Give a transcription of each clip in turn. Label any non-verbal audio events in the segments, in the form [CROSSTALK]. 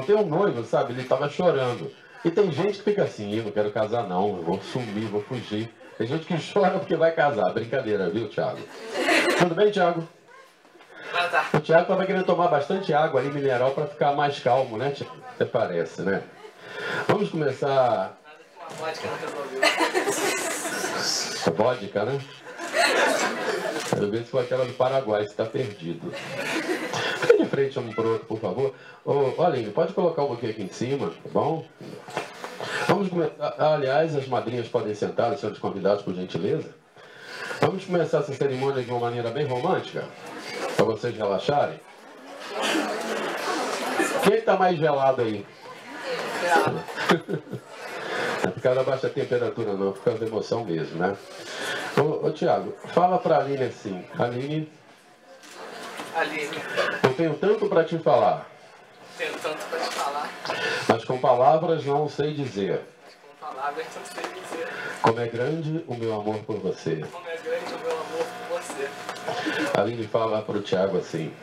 não, tem um noivo, sabe? Ele estava chorando. E tem gente que fica assim, eu não quero casar não, eu vou sumir, vou fugir. Tem gente que [LAUGHS] chora porque vai casar. Brincadeira, viu, Thiago? Tudo bem, Thiago? O Thiago estava querendo tomar bastante água ali, mineral, para ficar mais calmo, né, Thiago? Até parece, né? Vamos começar... A vodka não resolveu. Vodka, né? Quero ver se foi aquela do Paraguai, se está perdido. Frente um pro outro, por favor. Ô, Aline, pode colocar um pouquinho aqui em cima, tá bom? Vamos começar. Aliás, as madrinhas podem sentar, os senhores convidados, por gentileza. Vamos começar essa cerimônia de uma maneira bem romântica, para vocês relaxarem. Quem está mais gelado aí? Não é [LAUGHS] por causa da baixa temperatura, não, por causa da emoção mesmo, né? Ô, ô Tiago, fala para a Aline assim: Aline, Aline, eu tenho tanto para te falar, tenho tanto pra te falar, mas com palavras não sei dizer. com palavras não sei dizer. Como é grande o meu amor por você. Como é grande o meu amor por você. Aline fala para o Tiago assim: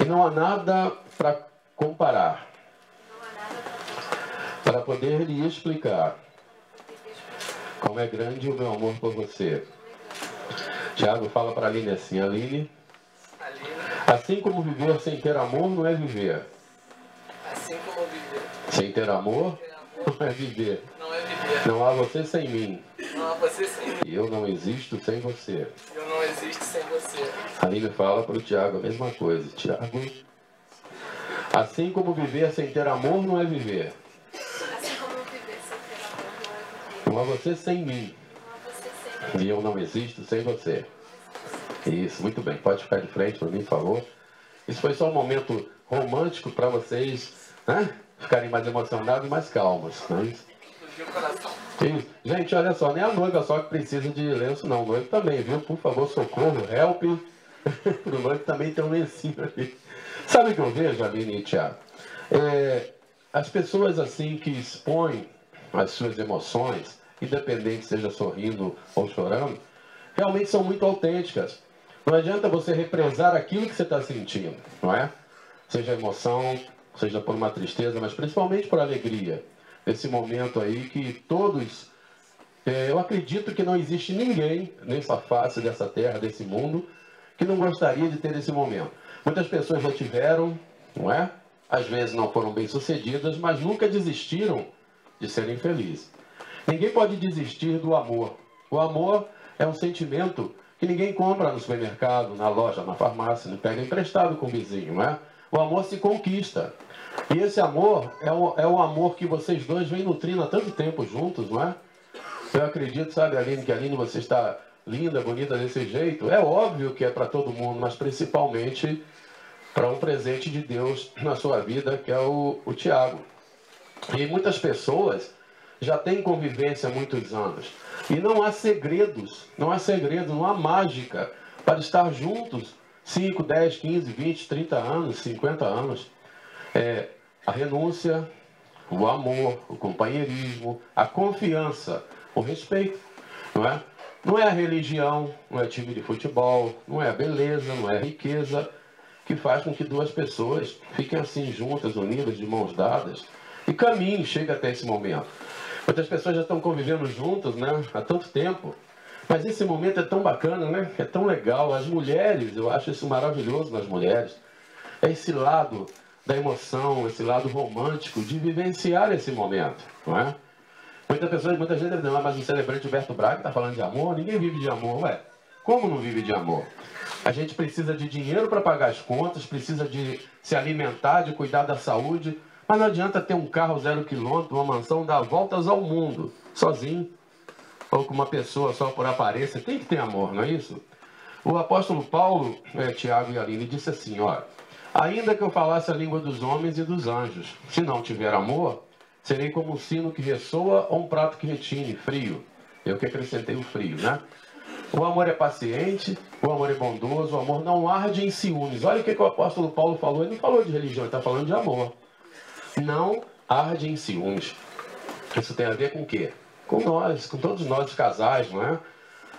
E não há nada para comparar, para poder lhe explicar como é grande o meu amor por você. Tiago fala para a Aline assim: Aline, assim como viver sem ter amor não é viver. assim como viver Sem ter amor sem amor não é viver. não é viver. Não há você sem mim. Não há você sem mim. E eu não existo sem você. Eu não existo sem você. A Aline fala para o Tiago a mesma coisa. Tiago, assim como viver sem ter amor não é viver. Assim como viver sem ter amor não é viver. Não há você sem mim. Não há você sem E eu não existo sem você. Isso, muito bem. Pode ficar de frente para mim, por favor. Isso foi só um momento romântico para vocês né? ficarem mais emocionados e mais calmos. Não é isso? O. Gente, olha só, nem a noiva só que precisa de lenço, não. O noivo também, viu? Por favor, socorro, help. Pro [LAUGHS] noivo também tem um lencinho ali. Sabe o que eu vejo, Aline e Tiago? É, as pessoas assim que expõem as suas emoções, independente seja sorrindo ou chorando, realmente são muito autênticas. Não adianta você represar aquilo que você está sentindo, não é? Seja emoção, seja por uma tristeza, mas principalmente por alegria. Nesse momento aí que todos, é, eu acredito que não existe ninguém nessa face dessa terra, desse mundo, que não gostaria de ter esse momento. Muitas pessoas já tiveram, não é? Às vezes não foram bem sucedidas, mas nunca desistiram de serem felizes. Ninguém pode desistir do amor. O amor é um sentimento que ninguém compra no supermercado, na loja, na farmácia, não pega emprestado com o vizinho, não é? O amor se conquista. E esse amor é o, é o amor que vocês dois vêm nutrindo há tanto tempo juntos, não é? Eu acredito, sabe, Aline, que Aline, você está linda, bonita desse jeito. É óbvio que é para todo mundo, mas principalmente para um presente de Deus na sua vida, que é o, o Tiago. E muitas pessoas já têm convivência há muitos anos. E não há segredos, não há segredo, não há mágica para estar juntos 5, 10, 15, 20, 30 anos, 50 anos. É, a renúncia, o amor, o companheirismo, a confiança, o respeito, não é? Não é a religião, não é time de futebol, não é a beleza, não é a riqueza que faz com que duas pessoas fiquem assim juntas, unidas, de mãos dadas e caminhem, chega até esse momento. Muitas pessoas já estão convivendo juntas, né, há tanto tempo. Mas esse momento é tão bacana, né? É tão legal. As mulheres, eu acho isso maravilhoso nas mulheres. É esse lado da emoção, esse lado romântico de vivenciar esse momento, não é? Muitas pessoas, muita gente deve dizer, mas o celebrante Berto Braga está falando de amor, ninguém vive de amor. Ué, como não vive de amor? A gente precisa de dinheiro para pagar as contas, precisa de se alimentar, de cuidar da saúde, mas não adianta ter um carro zero quilômetro, uma mansão, dar voltas ao mundo, sozinho, ou com uma pessoa só por aparência. Tem que ter amor, não é isso? O apóstolo Paulo, é, Tiago e Aline, disse assim, ó, ainda que eu falasse a língua dos homens e dos anjos, se não tiver amor, serei como um sino que ressoa ou um prato que retine, frio. Eu que acrescentei o frio, né? O amor é paciente, o amor é bondoso, o amor não arde em ciúmes. Olha o que, que o apóstolo Paulo falou. Ele não falou de religião, ele está falando de amor. Não arde em ciúmes. Isso tem a ver com o quê? Com nós, com todos nós, casais, não é?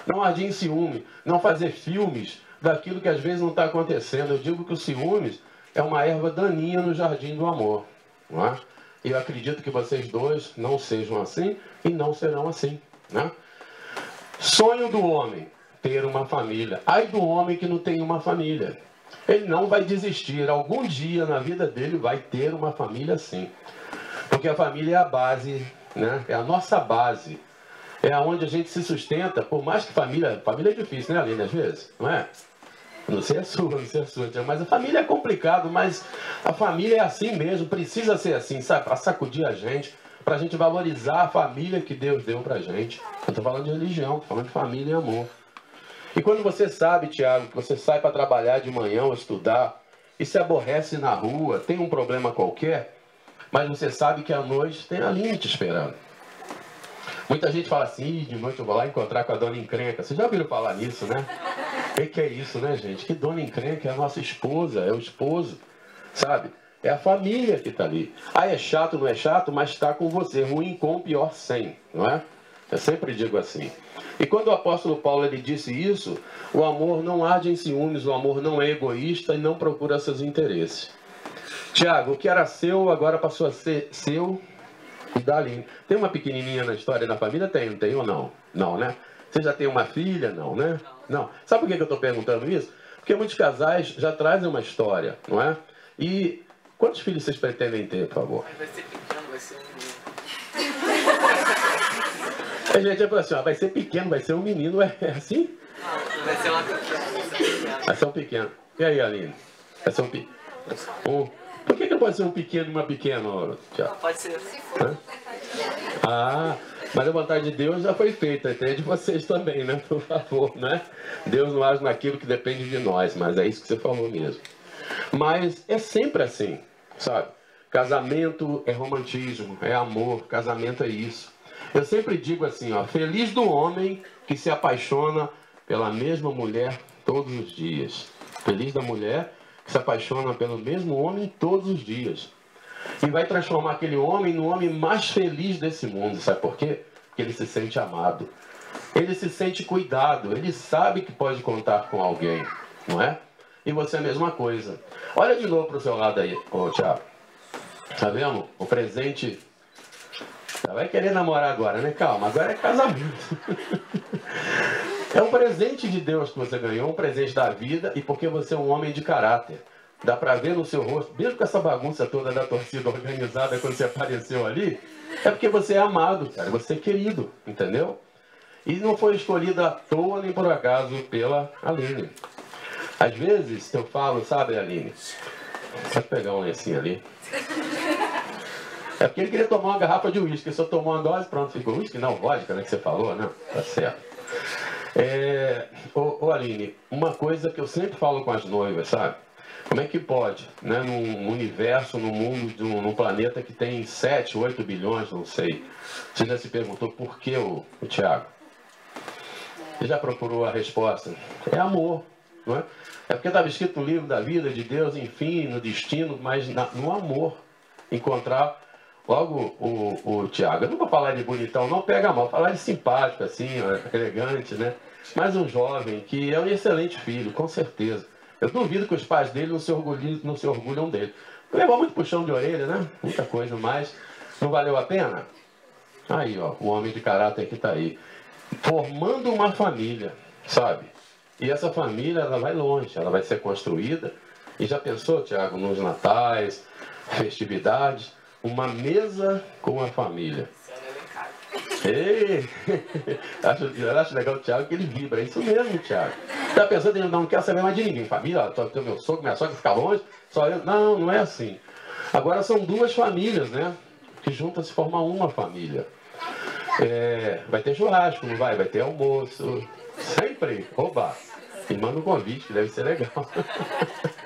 Não arde em ciúme, não fazer filmes daquilo que às vezes não está acontecendo. Eu digo que o ciúmes é uma erva daninha no jardim do amor. Não é? Eu acredito que vocês dois não sejam assim e não serão assim. Né? Sonho do homem, ter uma família. Ai do homem que não tem uma família. Ele não vai desistir. Algum dia na vida dele vai ter uma família sim. Porque a família é a base, né? é a nossa base. É onde a gente se sustenta, por mais que família. Família é difícil, né, Aline, às vezes? Não é? Não sei a sua, não sei a sua, mas a família é complicado, mas a família é assim mesmo, precisa ser assim, sabe? Para sacudir a gente, para a gente valorizar a família que Deus deu para gente. Eu estou falando de religião, estou falando de família e amor. E quando você sabe, Tiago, que você sai para trabalhar de manhã ou estudar e se aborrece na rua, tem um problema qualquer, mas você sabe que à noite tem a linha te esperando. Muita gente fala assim, de noite eu vou lá encontrar com a dona encrenca. Vocês já ouviram falar nisso, né? O que, que é isso, né, gente? Que dona encrenca é a nossa esposa, é o esposo, sabe? É a família que está ali. Ah, é chato, não é chato, mas está com você. Ruim com, pior sem, não é? Eu sempre digo assim. E quando o apóstolo Paulo ele disse isso, o amor não arde em ciúmes, o amor não é egoísta e não procura seus interesses. Tiago, o que era seu agora passou a ser seu e dali. Tem uma pequenininha na história da família? Tem, não tem ou não? Não, né? Você já tem uma filha? Não, né? Não. Sabe por que eu estou perguntando isso? Porque muitos casais já trazem uma história, não é? E quantos filhos vocês pretendem ter, por favor? Vai ser A gente vai assim, ó, vai ser pequeno, vai ser um menino, é assim? Não, vai ser uma pequena, um pequeno. E aí, Aline? Vai ser um pequeno. Por que, que pode ser um pequeno e uma pequena, Tiago? Não, pode ser. Hã? Ah, mas a vontade de Deus já foi feita, até de vocês também, né? Por favor, né? Deus não age naquilo que depende de nós, mas é isso que você falou mesmo. Mas é sempre assim, sabe? Casamento é romantismo, é amor, casamento é isso. Eu sempre digo assim, ó, feliz do homem que se apaixona pela mesma mulher todos os dias. Feliz da mulher que se apaixona pelo mesmo homem todos os dias. E vai transformar aquele homem no homem mais feliz desse mundo. Sabe por quê? Porque ele se sente amado. Ele se sente cuidado. Ele sabe que pode contar com alguém. Não é? E você é a mesma coisa. Olha de novo para o seu lado aí, ô Thiago. Tá vendo? O presente. Você vai querer namorar agora, né? Calma, agora é casamento. [LAUGHS] É um presente de Deus que você ganhou, um presente da vida e porque você é um homem de caráter. Dá pra ver no seu rosto, mesmo com essa bagunça toda da torcida [LAUGHS] organizada quando você apareceu ali, é porque você é amado, cara, você é querido, entendeu? E não foi escolhido à toa nem por acaso pela Aline. Às vezes eu falo, sabe, Aline? Pode pegar um lencinho ali. É porque ele queria tomar uma garrafa de uísque, só tomou uma dose, pronto, ficou uísque? Não, vodka, né, que você falou, né? Tá certo. É, ô, ô Aline, uma coisa que eu sempre falo com as noivas, sabe? Como é que pode, né, num universo, num mundo, num, num planeta que tem 7, 8 bilhões, não sei. Você já se perguntou por que o, o Tiago? Você já procurou a resposta? É amor, não é? É porque estava escrito no livro da vida de Deus, enfim, no destino, mas na, no amor. Encontrar logo o, o Tiago. Eu não vou falar de bonitão, não pega mal, falar de simpático, assim, elegante, né? Mas um jovem que é um excelente filho, com certeza. Eu duvido que os pais dele não se orgulhem, não se orgulham dele. Levou muito puxão de orelha, né? Muita coisa, mas não valeu a pena? Aí, ó, o homem de caráter que está aí. Formando uma família, sabe? E essa família, ela vai longe, ela vai ser construída. E já pensou, Tiago, nos natais, festividades, uma mesa com a família. Ei! [LAUGHS] acho, eu acho legal o Thiago que ele vibra. É isso mesmo, Thiago. Tá pensando, ele não quer saber mais de ninguém. Família, ó, tem meu sogro, minha sogra ficar longe, só eu. Não, não é assim. Agora são duas famílias, né? Que juntas formam uma família. É, vai ter churrasco, não vai? Vai ter almoço. Sempre. Oba! E manda um convite, que deve ser legal. [LAUGHS]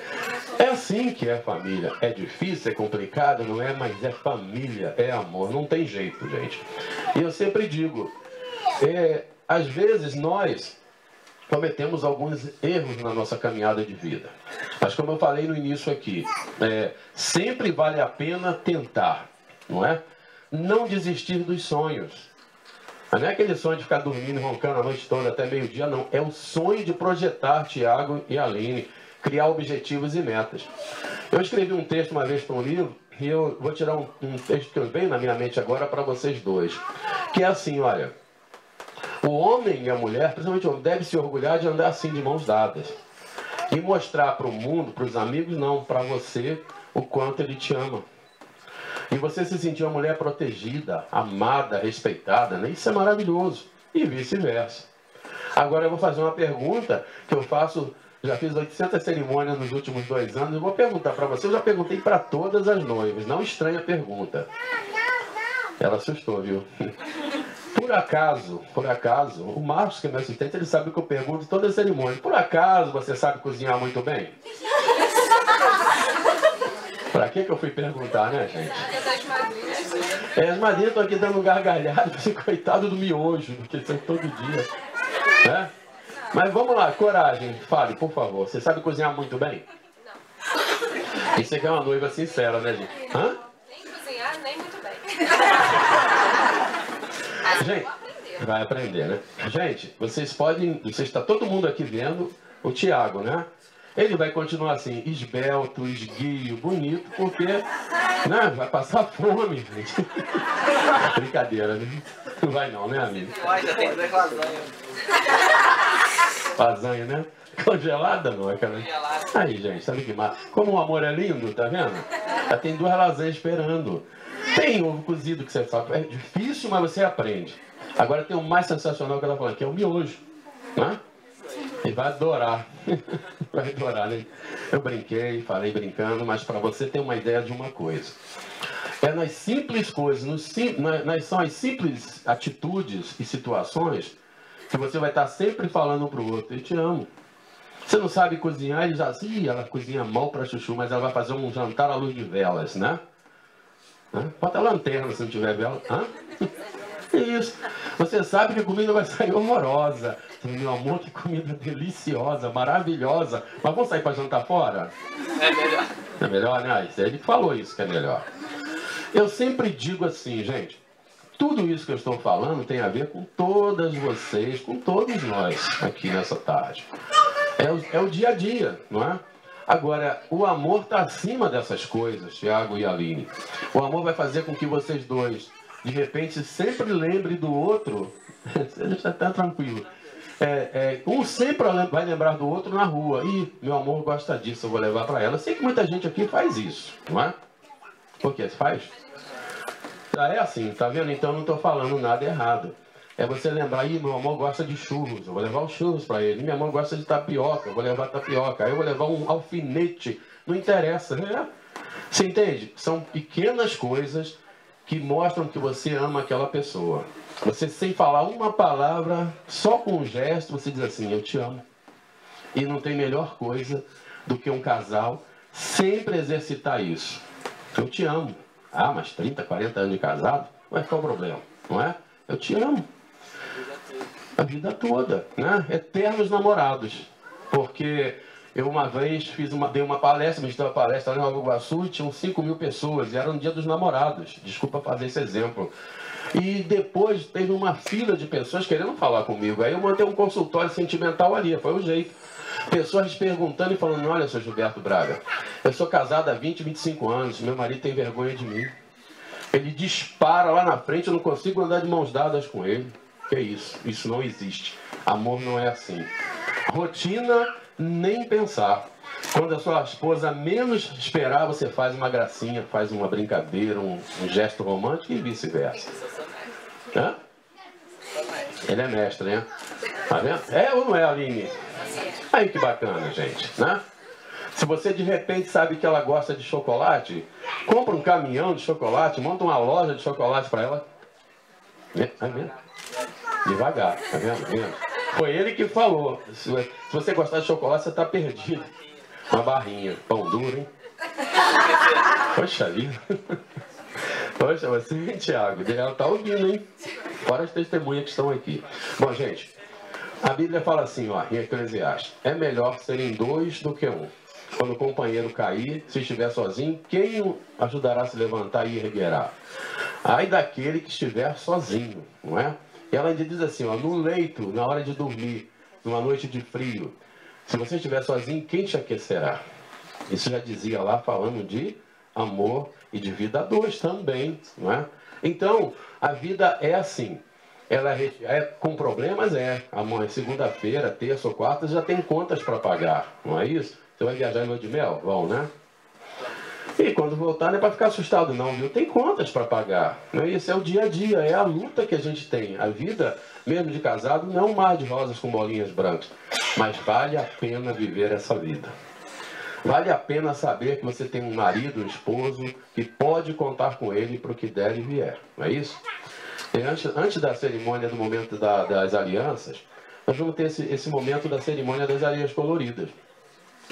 Assim que é família. É difícil, é complicado, não é? Mas é família, é amor. Não tem jeito, gente. E eu sempre digo, é, às vezes nós cometemos alguns erros na nossa caminhada de vida. Mas como eu falei no início aqui, é, sempre vale a pena tentar, não é? Não desistir dos sonhos. Não é aquele sonho de ficar dormindo, roncando a noite toda até meio-dia, não. É o sonho de projetar Tiago e Aline, criar objetivos e metas. Eu escrevi um texto uma vez para um livro, e eu vou tirar um, um texto que veio na minha mente agora para vocês dois. Que é assim, olha. O homem e a mulher, principalmente o homem, deve se orgulhar de andar assim de mãos dadas. E mostrar para o mundo, para os amigos, não, para você, o quanto ele te ama. E você se sentir uma mulher protegida, amada, respeitada, né? isso é maravilhoso. E vice-versa. Agora eu vou fazer uma pergunta que eu faço, já fiz 800 cerimônias nos últimos dois anos. Eu vou perguntar para você, eu já perguntei para todas as noivas, não estranha a pergunta. Ela assustou, viu? [LAUGHS] Por acaso, por acaso, o Marcos, que é meu assistente, ele sabe que eu pergunto toda a cerimônia. Por acaso você sabe cozinhar muito bem? [LAUGHS] Pra que que eu fui perguntar, né, gente? É, as madrinhas estão aqui dando gargalhada, [LAUGHS] coitado do miojo, porque é todo dia. Né? Mas vamos lá, coragem, fale, por favor. Você sabe cozinhar muito bem? Não. Isso aqui é uma noiva sincera, né, gente? Hã? Nem cozinhar, nem muito bem. Gente, Vou aprender. vai aprender, né? Gente, vocês podem. Você está todo mundo aqui vendo o Tiago, né? Ele vai continuar assim, esbelto, esguio, bonito, porque né, vai passar fome, gente. [LAUGHS] Brincadeira, né? Não vai não, né, amigo? Vai, já tem duas lasanhas. Lasanha, né? [LAUGHS] Congelada não, é aquela. Aí, gente, sabe que mais? Como o amor é lindo, tá vendo? Já tem duas lasanhas esperando. Tem ovo cozido que você fala. É difícil, mas você aprende. Agora tem o mais sensacional que ela falou, que é o miojo. Né? E vai adorar. [LAUGHS] Vai adorar, né? Eu brinquei, falei brincando, mas para você ter uma ideia de uma coisa. É nas simples coisas, nos sim- na- nas, são as simples atitudes e situações que você vai estar sempre falando um para o outro, eu te amo. Você não sabe cozinhar, ele já assim, ela cozinha mal para chuchu, mas ela vai fazer um jantar à luz de velas, né? Hã? Bota a lanterna se não tiver vela. Hã? [LAUGHS] Isso. Você sabe que a comida vai sair horrorosa. Meu amor, que comida deliciosa, maravilhosa. Mas vamos sair para jantar fora? É melhor. É melhor, né? Ele falou isso que é melhor. Eu sempre digo assim, gente. Tudo isso que eu estou falando tem a ver com todas vocês, com todos nós aqui nessa tarde. É o, é o dia a dia, não é? Agora, o amor está acima dessas coisas, Tiago e Aline. O amor vai fazer com que vocês dois, de repente, sempre lembrem do outro. [LAUGHS] Você deixa até tranquilo. É, é, um sempre vai lembrar do outro na rua. Ih, meu amor gosta disso, eu vou levar para ela. Sei que muita gente aqui faz isso, não é? Por que? Faz? Já é assim, tá vendo? Então eu não estou falando nada errado. É você lembrar, ih, meu amor gosta de churros, eu vou levar os churros para ele. Minha mãe gosta de tapioca, eu vou levar tapioca. Aí eu vou levar um alfinete. Não interessa, né? Você entende? São pequenas coisas que mostram que você ama aquela pessoa. Você sem falar uma palavra, só com um gesto, você diz assim, eu te amo. E não tem melhor coisa do que um casal sempre exercitar isso. Eu te amo. Ah, mas 30, 40 anos de casado? Mas qual o problema? Não é? Eu te amo. A vida toda, né? Eternos namorados. Porque eu uma vez fiz uma, dei uma palestra, me uma palestra lá em Nova Iguaçu tinham 5 mil pessoas, e era no dia dos namorados. Desculpa fazer esse exemplo. E depois teve uma fila de pessoas querendo falar comigo. Aí eu montei um consultório sentimental ali, foi o jeito. Pessoas perguntando e falando, olha, seu Gilberto Braga, eu sou casado há 20, 25 anos, meu marido tem vergonha de mim. Ele dispara lá na frente, eu não consigo andar de mãos dadas com ele. Que isso? Isso não existe. Amor não é assim. Rotina, nem pensar. Quando a sua esposa menos esperar, você faz uma gracinha, faz uma brincadeira, um, um gesto romântico e vice-versa. Hã? Ele é mestre, né? Tá vendo? É ou não é, Aline? Aí que bacana, gente, né? Se você de repente sabe que ela gosta de chocolate, compra um caminhão de chocolate, monta uma loja de chocolate para ela. Né? Tá vendo? Devagar, tá vendo? Vendo? Foi ele que falou. Se se você gostar de chocolate, você tá perdido. Uma barrinha. Pão duro, hein? Poxa vida. Poxa, você, Tiago, ela tá ouvindo, hein? Fora as testemunhas que estão aqui. Bom, gente, a Bíblia fala assim, ó, em Eclesiastes, é melhor serem dois do que um. Quando o companheiro cair, se estiver sozinho, quem o ajudará a se levantar e erguerá? Ai daquele que estiver sozinho, não é? E ela ainda diz assim, ó, no leito, na hora de dormir, numa noite de frio, se você estiver sozinho, quem te aquecerá? Isso já dizia lá, falando de amor e de vida a dois também, não é? Então, a vida é assim. Ela é, é com problemas, é. Amanhã, segunda-feira, terça ou quarta, já tem contas para pagar, não é isso? Você vai viajar em lua de mel? Vão, né? E quando voltar não é para ficar assustado não, viu? Tem contas para pagar. Né? Esse é o dia a dia, é a luta que a gente tem. A vida, mesmo de casado, não é um mar de rosas com bolinhas brancas. Mas vale a pena viver essa vida. Vale a pena saber que você tem um marido, um esposo, que pode contar com ele para o que der e vier. Não é isso? E antes, antes da cerimônia, do momento da, das alianças, nós vamos ter esse, esse momento da cerimônia das areias coloridas,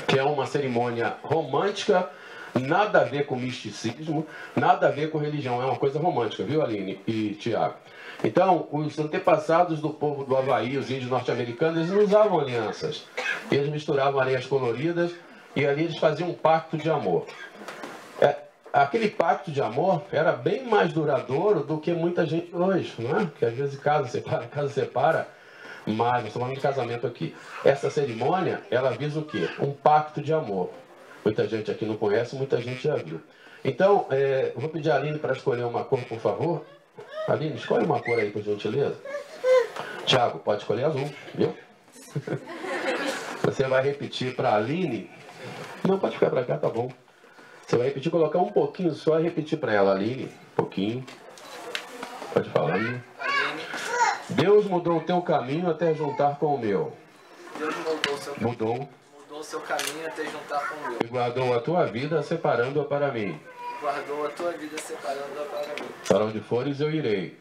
que é uma cerimônia romântica, nada a ver com misticismo, nada a ver com religião, é uma coisa romântica, viu, Aline e Tiago? Então, os antepassados do povo do Havaí, os índios norte-americanos, eles não usavam alianças. Eles misturavam areias coloridas e ali eles faziam um pacto de amor. É, aquele pacto de amor era bem mais duradouro do que muita gente hoje, não é? Que às vezes casa separa, casa separa, mas estamos falando de casamento aqui. Essa cerimônia, ela visa o quê? Um pacto de amor. Muita gente aqui não conhece, muita gente já viu. Então, é, vou pedir a Aline para escolher uma cor, por favor. Aline, escolhe uma cor aí, por gentileza. Tiago, pode escolher azul, viu? [LAUGHS] Você vai repetir para a Aline não, pode ficar para cá, tá bom. Você vai repetir, colocar um pouquinho só e repetir para ela, Aline. Um pouquinho. Pode falar, Aline. Deus mudou o teu caminho até juntar com o meu. Deus mudou o seu caminho. Mudou. Mudou o seu caminho até juntar com o meu. E guardou a tua vida separando-a para mim. Guardou a tua vida separando-a para mim. Para onde fores eu irei.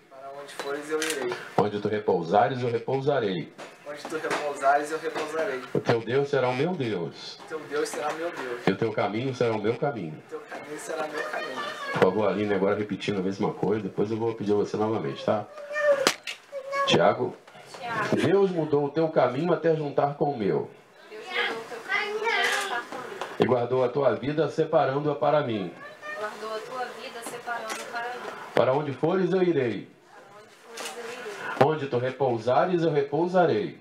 Onde fores eu irei. Onde tu repousares eu repousarei. Onde tu repousares eu repousarei. O teu Deus será o meu Deus. Teu Deus será meu Deus. E o teu caminho será o meu caminho. Teu caminho será meu caminho. Por favor, Aline, agora repetindo a mesma coisa. Depois eu vou pedir a você novamente, tá? Tiago. Tiago, Deus mudou o teu caminho até juntar com o meu. Deus mudou o teu caminho para estar comigo. E guardou a tua vida separando-a para mim. Guardou a tua vida separando para mim. Para onde fores eu irei. Onde fores eu irei. Onde tu repousares eu repousarei.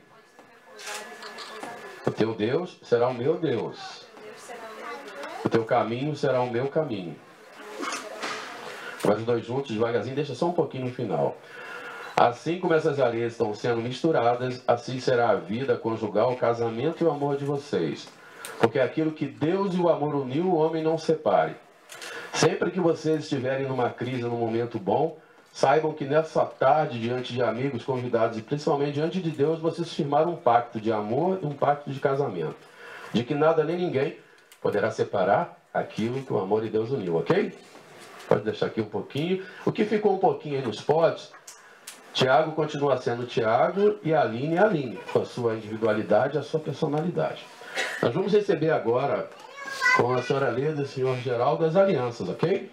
O teu Deus será o meu Deus. Deus será o meu Deus. O teu caminho será o meu caminho. Mas os dois juntos, devagarzinho, deixa só um pouquinho no final. Assim como essas areias estão sendo misturadas, assim será a vida conjugal, o casamento e o amor de vocês. Porque aquilo que Deus e o amor uniu, o homem não separe. Sempre que vocês estiverem numa crise, num momento bom, saibam que nessa tarde, diante de amigos, convidados e principalmente diante de Deus, vocês firmaram um pacto de amor e um pacto de casamento. De que nada nem ninguém poderá separar aquilo que o amor de Deus uniu, ok? Pode deixar aqui um pouquinho. O que ficou um pouquinho aí nos potes, Tiago continua sendo Tiago e Aline é Aline, com a sua individualidade e a sua personalidade. Nós vamos receber agora com a senhora Leda e o senhor Geraldo as alianças, ok?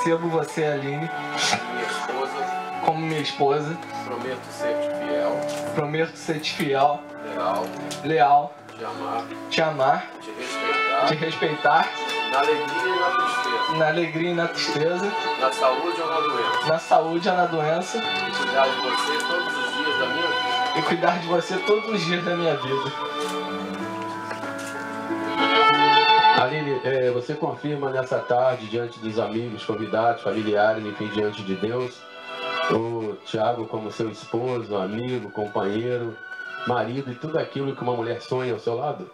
Recebo você, Aline, minha esposa. como minha esposa. Prometo ser-te fiel, Prometo ser-te fiel, leal, leal, te amar, te amar, te respeitar, te respeitar. Na alegria e na tristeza, na alegria e na tristeza, na saúde ou na doença, na saúde e na doença, e cuidar de você todos os dias da minha vida. e cuidar de você todos os dias da minha vida. Você confirma nessa tarde, diante dos amigos, convidados, familiares, enfim, diante de Deus, o Tiago como seu esposo, amigo, companheiro, marido e tudo aquilo que uma mulher sonha ao seu lado?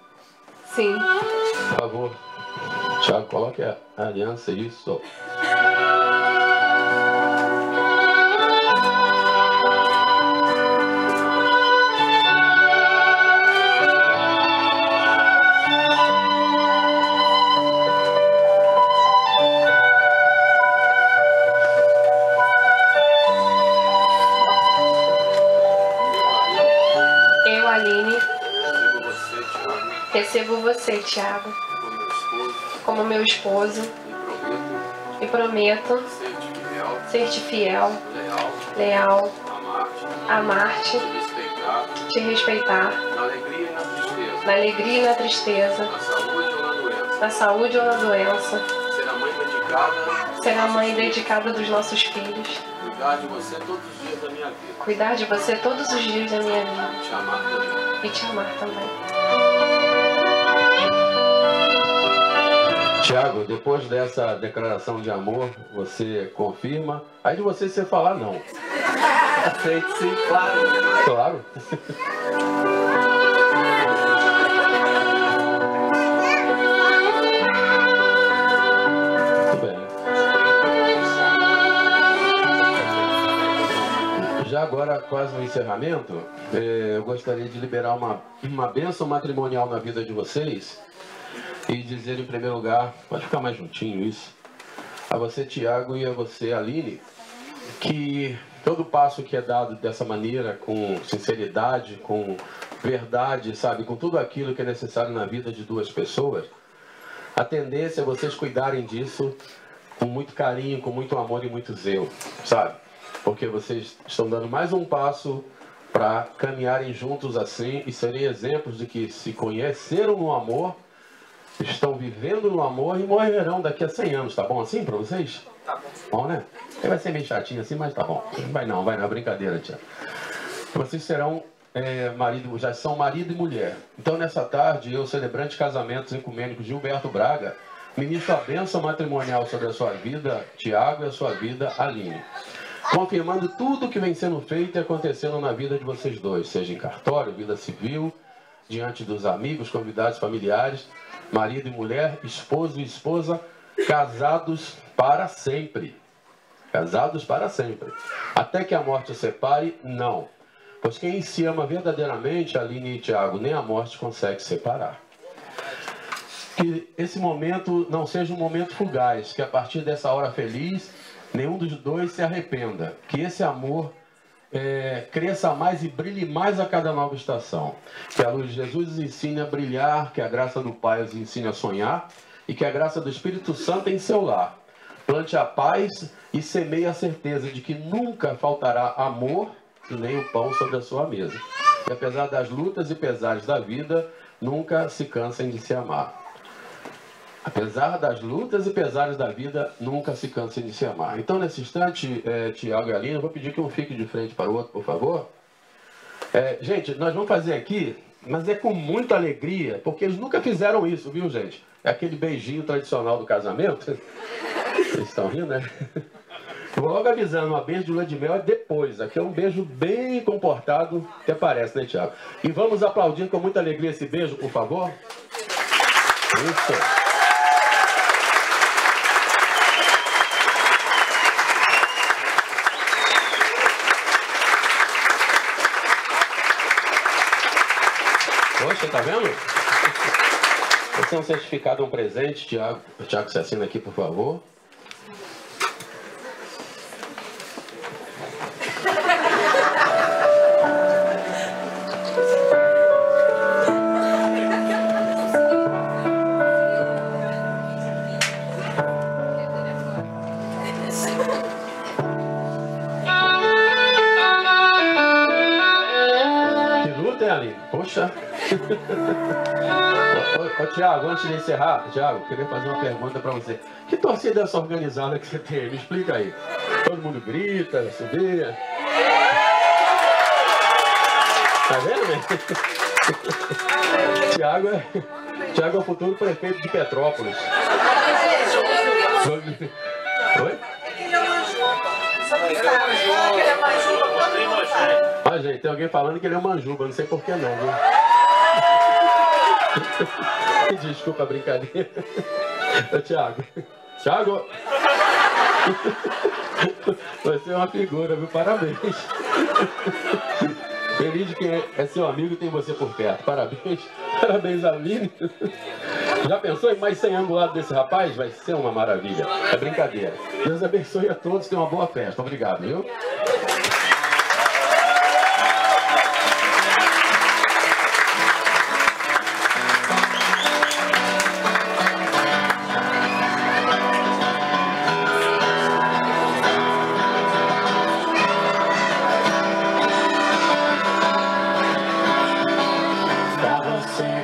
Sim. Por favor, Tiago, coloque a aliança, isso. Recebo você, Tiago, como meu esposo e prometo e prometo ser-te fiel, leal, amar-te, te respeitar, te na alegria e na tristeza, na e saúde ou na doença. Ser a mãe dedicada, ser dos nossos filhos, cuidar de você todos os dias da minha vida. cuidar de você todos os dias da minha vida Te amar também. e te amar também. Tiago, depois dessa declaração de amor, você confirma. Aí de você você falar não. Aceite sim, claro. Claro. Já agora, quase no encerramento, eh, eu gostaria de liberar uma, uma bênção matrimonial na vida de vocês e dizer em primeiro lugar, pode ficar mais juntinho isso, a você Tiago e a você Aline, que todo passo que é dado dessa maneira, com sinceridade, com verdade, sabe, com tudo aquilo que é necessário na vida de duas pessoas, a tendência é vocês cuidarem disso com muito carinho, com muito amor e muito zelo, sabe? Porque vocês estão dando mais um passo para caminharem juntos assim e serem exemplos de que se conheceram no amor, estão vivendo no amor e morrerão daqui a 100 anos, tá bom assim para vocês? Tá bom. Bom, né? Ele vai ser meio chatinho assim, mas tá bom. Vai não, vai não, brincadeira, tia. Vocês serão é, marido, já são marido e mulher. Então, nessa tarde, eu, celebrante de casamentos ecumênicos Gilberto Braga, ministro a bênção matrimonial sobre a sua vida, Tiago, e a sua vida, Aline. Confirmando tudo que vem sendo feito e acontecendo na vida de vocês dois, seja em cartório, vida civil, diante dos amigos, convidados, familiares, marido e mulher, esposo e esposa, casados para sempre. Casados para sempre. Até que a morte separe, não. Pois quem se ama verdadeiramente, Aline e Tiago, nem a morte consegue separar. Que esse momento não seja um momento fugaz, que a partir dessa hora feliz, nenhum dos dois se arrependa. Que esse amor é, cresça mais e brilhe mais a cada nova estação. Que a luz de Jesus os ensine a brilhar, que a graça do Pai os ensine a sonhar e que a graça do Espírito Santo em seu lar. Plante a paz e semeie a certeza de que nunca faltará amor nem o pão sobre a sua mesa. E apesar das lutas e pesares da vida, nunca se cansem de se amar. Apesar das lutas e pesares da vida, nunca se cansem de se amar. Então, nesse instante, é, Tiago e Aline, vou pedir que um fique de frente para o outro, por favor. É, gente, nós vamos fazer aqui, mas é com muita alegria, porque eles nunca fizeram isso, viu, gente? É aquele beijinho tradicional do casamento. [LAUGHS] Vocês estão rindo, né? [LAUGHS] Vou logo avisando, uma beijo de lua de mel é depois. Aqui é um beijo bem comportado, até parece, né, Tiago? E vamos aplaudir com muita alegria esse beijo, por favor? Isso. Poxa, tá vendo? Esse é um certificado, um presente, Tiago. Tiago, você assina aqui, por favor. Tiago, antes de encerrar, Tiago, queria fazer uma pergunta pra você. Que torcida é essa organizada que você tem? Me explica aí. Todo mundo grita, subia. Tá vendo, né? [LAUGHS] Tiago é, Tiago é o futuro prefeito de Petrópolis. Oi? Ah, gente, tem alguém falando que ele é manjuba, não sei por que não, viu? Desculpa a brincadeira. Ô, Tiago. Tiago! Você é uma figura, viu? Parabéns. Feliz de quem é, é seu amigo e tem você por perto. Parabéns. Parabéns, Aline. Já pensou em mais 100 anos do lado desse rapaz? Vai ser uma maravilha. É brincadeira. Deus abençoe a todos. Tenha uma boa festa. Obrigado, viu?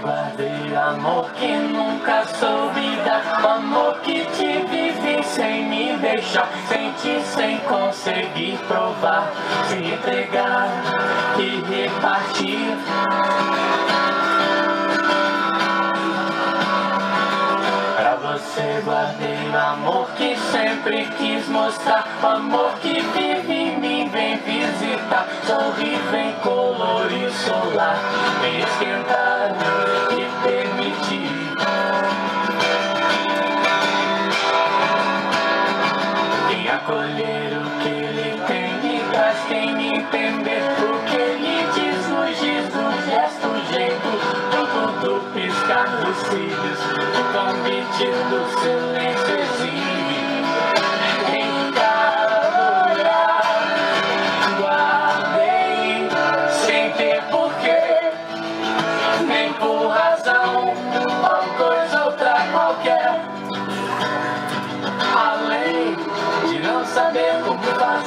Guardei amor que nunca soube dar. Amor que te vivi sem me deixar. Sentir sem conseguir provar. Se entregar e repartir. Pra você guardei amor que sempre quis mostrar. Amor que vive em mim vem visitar. Sorri, vem colorir solar Vem esquentar Quem acolher o que ele tem e quem entender o que ele diz no giz, no gesto, jeito, tudo do piscar dos cílios, o convite do silêncio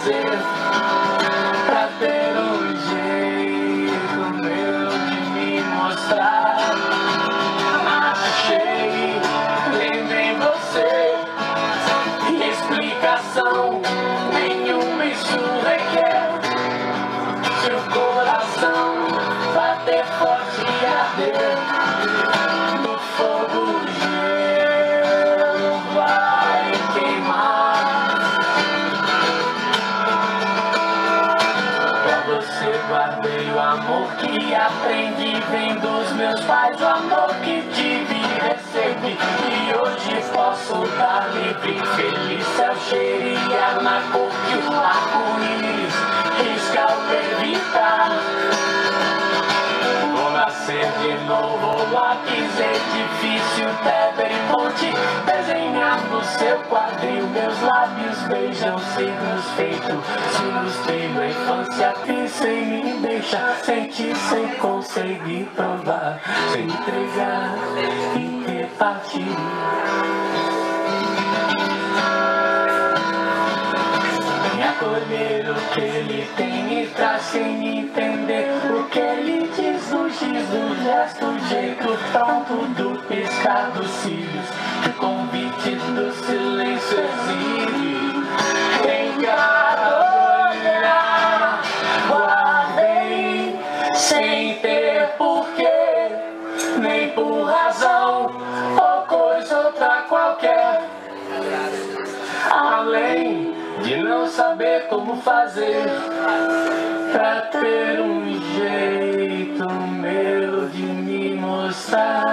fazer que aprendi Vem dos meus pais, o amor que tive e recebi. E hoje posso dar livre. Feliz é o cheirar na cor que o arco-íris Risca ao evitar nascer de novo, lápis, edifício, pedra e ponte. Desenhar no seu quadril, meus lábios beijam signos feitos. Se na infância, fiz sem me deixar. Sentir sem conseguir provar Sem entregar e repartir. Acolher o que ele tem e traz sem entender o que ele no giz do gesto, jeito pronto do piscar dos cílios, que o convite do silêncio exibe. Em cada olhar, guardei sem ter porquê, nem por razão ou coisa outra qualquer. Além de não saber como fazer pra ter um jeito meu de me mostrar.